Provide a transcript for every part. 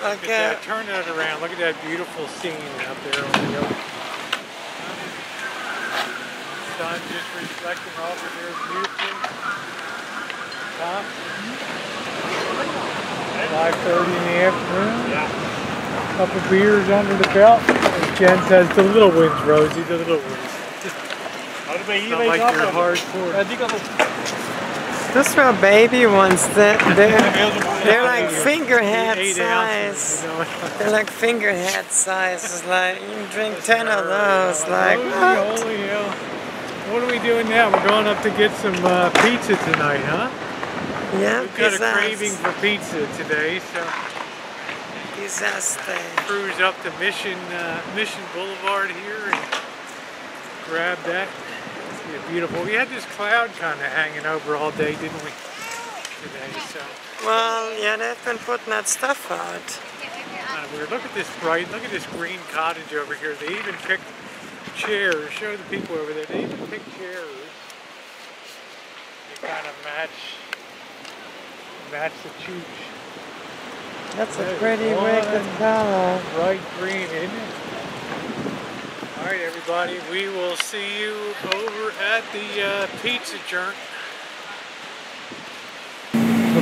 Look at that. Turn that around. Look at that beautiful scene out there on the ocean. Sun just reflecting off of there beautifully. Huh? 5.30 in the afternoon. Yeah. Couple beers under the belt. As Jen says, the little wins, Rosie, the little wins. Not like you're hardcore. Those are baby ones. They're, they're, they're like finger head size. They're like finger head size. It's like, you can drink 10 of those. Like, what? What are we doing now? We're going up to get some uh, pizza tonight, huh? Yeah, We've got a craving for pizza today, so... Disaster. Cruise up to Mission, uh, Mission Boulevard here and grab that beautiful. We had this cloud kind of hanging over all day, didn't we? Today, so. Well, yeah, they've been putting that stuff out. Uh, we look at this bright, look at this green cottage over here. They even picked chairs. Show the people over there. They even picked chairs. They kind of match, match the chooch. That's a pretty wicked color. Bright green, isn't it? All right, everybody, we will see you over at the uh, pizza joint.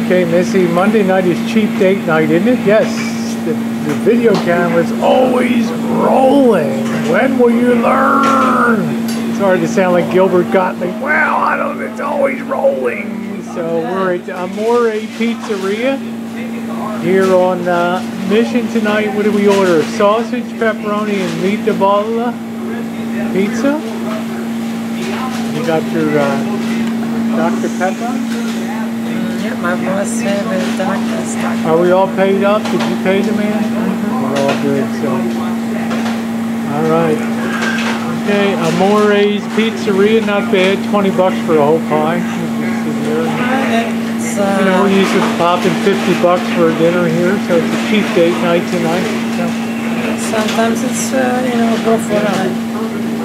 Okay, Missy, Monday night is cheap date night, isn't it? Yes, the, the video camera's always rolling. When will you learn? Hard to sound like Gilbert Gottfried. Well, I don't, it's always rolling. So we're at Amore Pizzeria here on uh, Mission tonight. What do we order? Sausage, pepperoni, and meat de pizza. You got your uh, Dr. Pepper? Yeah, my most favorite Dr. Are we all paid up? Did you pay the man? Mm -hmm. We're all good, so. All right. Okay, Amore's Pizzeria, not bad. 20 bucks for a whole pie. Uh, you know, we're used to popping 50 bucks for a dinner here, so it's a cheap date night tonight. So. Sometimes it's, uh, you know, go for it.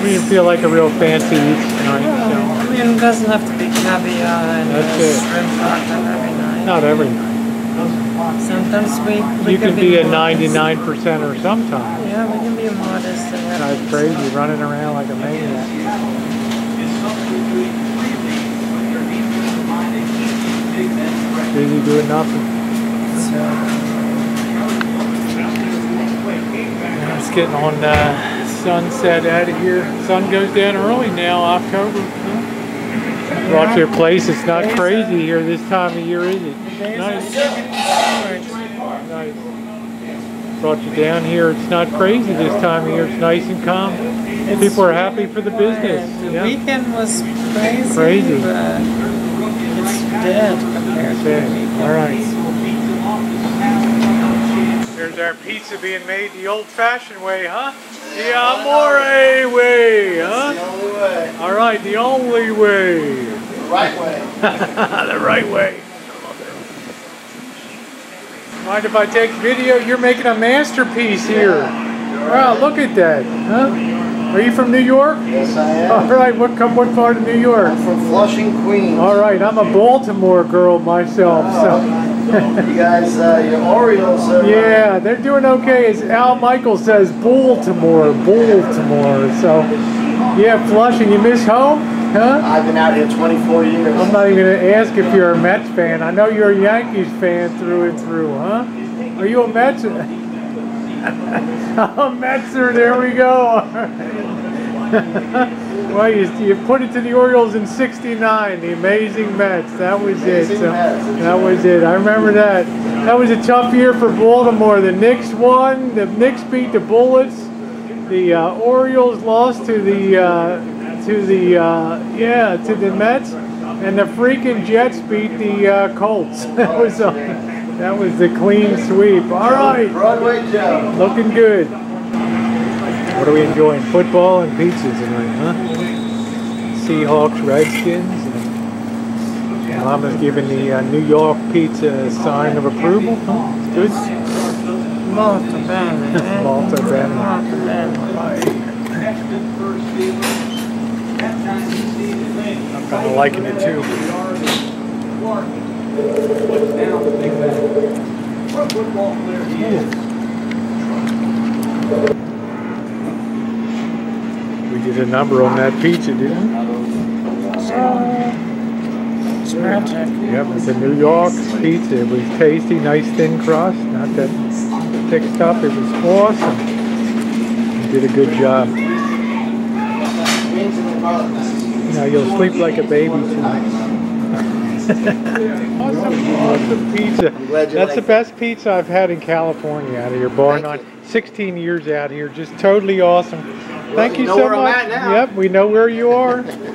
We feel like a real fancy tonight. So. I mean, it doesn't have to be caviar and That's shrimp tartar every night. Not every night. Sometimes we, we you can, be, be a 99 percent or sometimes. Yeah, we can be modest. That's crazy, running around like a maniac. Busy doing nothing. So, just getting on uh, sunset out of here. Sun goes down early now, October. Brought your place. It's not crazy here this time of year, is it? Nice. Nice. Brought you down here. It's not crazy this time of year. It's nice and calm. People are happy for the business. The weekend was crazy. Crazy. But it's dead compared to the weekend. All right. There's our pizza being made the old-fashioned way, huh? The Amore way, huh? the only way. All right, the only way. The right way. the right way. Mind if I take video? You're making a masterpiece here. Wow, look at that. Huh? Are you from New York? Yes, I am. All right, what, come, what part of New York? I'm from Flushing, Queens. All right, I'm a Baltimore girl myself, so oh. you guys, uh, your Orioles are... Yeah, they're doing okay. As Al Michaels says, Baltimore, Baltimore. So, yeah, Flushing, you miss home? Huh? I've been out here 24 years. I'm not even going to ask if you're a Mets fan. I know you're a Yankees fan through and through, huh? Are you a Mets? a Metser, there we go. Well, you, you put it to the Orioles in 69, the amazing Mets. That was amazing it. So, that was it. I remember that. That was a tough year for Baltimore. The Knicks won. The Knicks beat the Bullets. The uh, Orioles lost to the uh, to the uh, yeah to the Mets, and the freaking Jets beat the uh, Colts. that was a, that was the clean sweep. All right. Broadway Joe. Looking good. What are we enjoying? Football and pizza tonight, huh? Seahawks, Redskins. And Mama's giving the uh, New York pizza a sign of approval. Huh? It's good. Molto bene. Eh? Molto bene. Molto bene. I'm kind of liking it too. We did a number on that pizza, didn't we? Yep, it's a New York pizza. It was tasty, nice thin crust, not that thick stuff. It was awesome. You did a good job. Now you'll sleep like a baby tonight. awesome, awesome pizza. That's the best pizza I've had in California out of here, bar Thank none. 16 years out here, just totally awesome. Thank you you know so much. Yep, we know where you are.